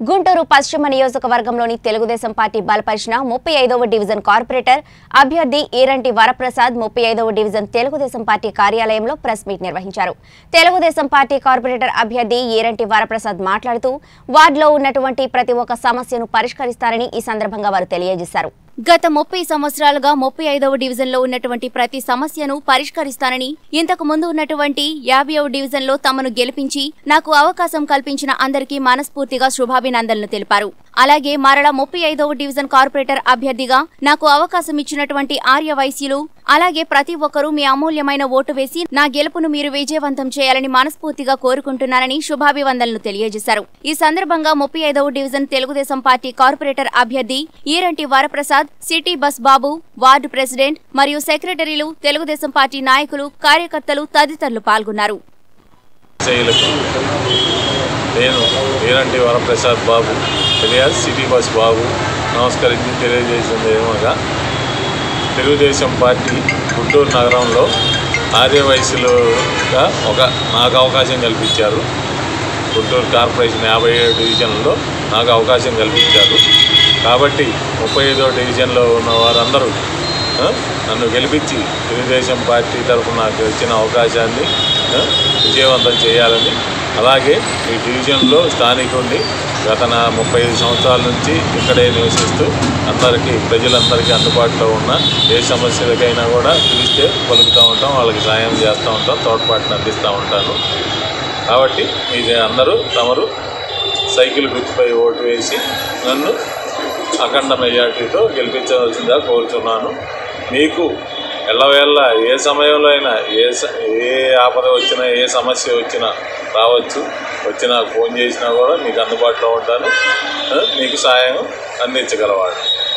గుంటూరు పశ్చిమ నియోజకవర్గంలోని తెలుగుదేశం పార్టీ బలపరిచిన ముప్పై ఐదవ డివిజన్ కార్పొరేటర్ అభ్యర్థి ఈరంటి వరప్రసాద్ ముప్పై ఐదవ డివిజన్ తెలుగుదేశం పార్టీ కార్యాలయంలో ప్రెస్ మీట్ నిర్వహించారు. తెలుగుదేశం పార్టీ కార్పొరేటర్ అభ్యర్థి ఈరంటి వరప్రసాద్ మాట్లాడుతూ వార్డులో ఉన్నటువంటి ప్రతి ఒక్క సమస్యను పరిష్కరిస్తారని ఈ సందర్భంగా వారు తెలియజేశారు. గత ముప్పై సంవత్సరాలుగా ముప్పై ఐదవ డివిజన్లో ఉన్నటువంటి ప్రతి సమస్యను పరిష్కరిస్తానని ఇంతకు ముందు ఉన్నటువంటి యాభైవ డివిజన్లో తమను గెలిపించి నాకు అవకాశం కల్పించిన అందరికీ మనస్ఫూర్తిగా శుభాభినందనలు తెలిపారు. అలాగే మరల ముప్పై ఐదవ డివిజన్ కార్పొరేటర్ అభ్యర్థిగా నాకు అవకాశం ఇచ్చినటువంటి ఆర్య వైశ్యులు అలాగే ప్రతి ఒక్కరూ మీ అమూల్యమైన ఓటు వేసి నా గెలుపును మీరు విజయవంతం చేయాలని మనస్ఫూర్తిగా కోరుకుంటున్నానని శుభాభివందనలు తెలియజేశారు. ఈ సందర్భంగా ముప్పై ఐదవ డివిజన్ తెలుగుదేశం పార్టీ కార్పొరేటర్ అభ్యర్థి Eranti Varaprasad city bus Babu ward president మరియు సెక్రటరీలు తెలుగుదేశం పార్టీ నాయకులు కార్యకర్తలు తదితరులు పాల్గొన్నారు. నేను ఈరంటి వరప్రసాద్ బాబు. తెలియాజ్ సిటీ బస్ బాబు నమస్కరించి తెలియజేసింది ఏమనగా తెలుగుదేశం పార్టీ గుంటూరు నగరంలో ఆర్యవయసులుగా ఒక నాకు అవకాశం కల్పించారు. గుంటూరు కార్పొరేషన్ యాభై ఏడు డివిజన్లో నాకు అవకాశం కల్పించారు. కాబట్టి ముప్పై ఐదో డివిజన్లో ఉన్న వారందరూ నన్ను గెలిపించి తెలుగుదేశం పార్టీ తరఫున నాకు వచ్చిన అవకాశాన్ని విజయవంతం చేయాలని అలాగే ఈ డివిజన్లో స్థానికుడిని గత ముప్పై ఐదు సంవత్సరాల నుంచి ఇక్కడే నివసిస్తూ అందరికీ ప్రజలందరికీ అందుబాటులో ఉన్న ఏ సమస్యలకైనా కూడా పిలిస్తే పలుకుతూ ఉంటాం వాళ్ళకి సాయం చేస్తూ ఉంటాం తోడ్పాటును అందిస్తూ ఉంటాను. కాబట్టి మీరు అందరూ తమరు సైకిల్ గుర్తుపై ఓటు వేసి నన్ను అఖండ మెజార్టీతో గెలిపించవలసిందిగా కోరుతున్నాను మీకు ఎల్లవేళ్ళ ఏ సమయంలో అయినా ఏ స- ఏ ఆపద వచ్చినా ఏ సమస్య వచ్చినా రావచ్చు. వచ్చినా ఫోన్ చేసినా కూడా మీకు అందుబాటులో ఉంటాను. మీకు సాయం అందించగలవాడు.